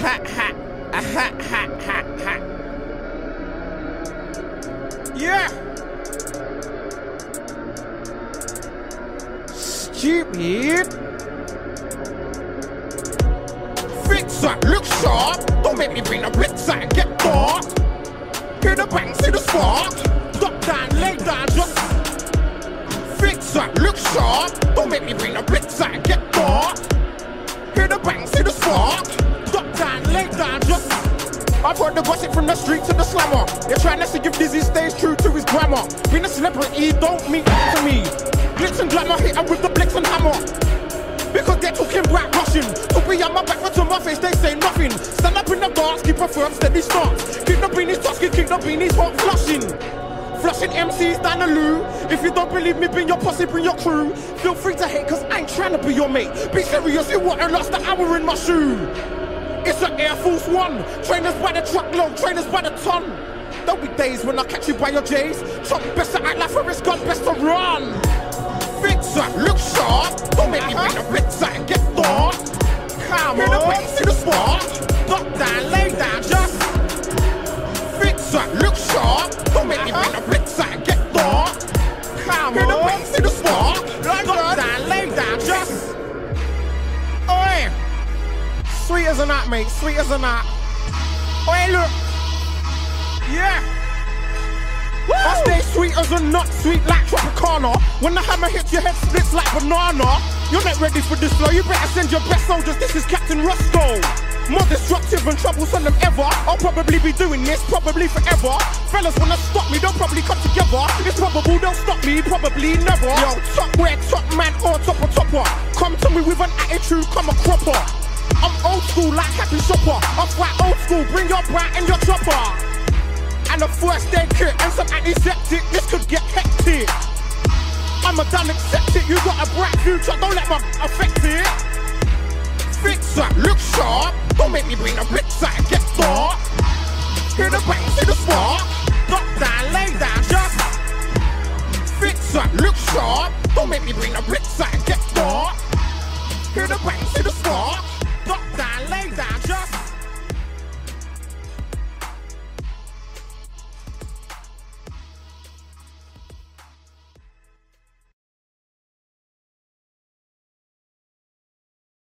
ha ha, a ha ha ha. Yeah. Stupid. Fix up, look sharp. Don't make me bring bricks out and get dark. Hear the bang, see the spark. Drop down, lay down, just fix up, look sharp. Don't make me bring the bricks I've heard the gossip from the street to the slammer. They're trying to see if Dizzee stays true to his grammar. Being a celebrity don't mean to me. Glitz and glamour hit with the blitz and hammer. Because they're talking black Russian. To be on my back, but to my face, they say nothing. Stand up in the dance, keep a firm, steady stance. Keep the beanies tusky, keep the beanies hot flushing. Flushing MCs down the loo. If you don't believe me, bring your posse, bring your crew. Feel free to hate, cause I ain't trying to be your mate. Be serious, you I lost the hour in my shoe. It's an Air Force One. Trainers by the truckload, trainers by the ton. There'll be days when I catch you by your J's. Chop best to act like Forrest Gump, best to run. Fix up, look sharp. Don't make me bring the bricks out and get dark. Come Hear the bass, see the spark. Duck down, Sweet as a nut, mate. Sweet as a nut. Oi, look. Yeah. I stay sweet as a nut, sweet like Tropicana. When the hammer hits your head, splits like banana. You're not ready for this flow. You better send your best soldiers. This is Captain Roscoe. More destructive and troublesome than ever. I'll probably be doing this, probably forever. Fellas wanna stop me, they'll probably come together. It's probable they'll stop me, probably never. Yo, top where top man or top or topper. Come to me with an attitude, come a cropper. I'm old school like Happy Shopper. I'm quite old school, bring your bright and your chopper. And a first aid kit and some antiseptic, this could get hectic. I'm a done accept it, you got a bright future, don't let my affect it. Fix up, look sharp, don't make me bring the bricks out and get dark. Hear the bang, see the spark, drop down, lay down, just fix up, look sharp, don't make me bring the bricks out and get dark. Hear the bang, see the spark,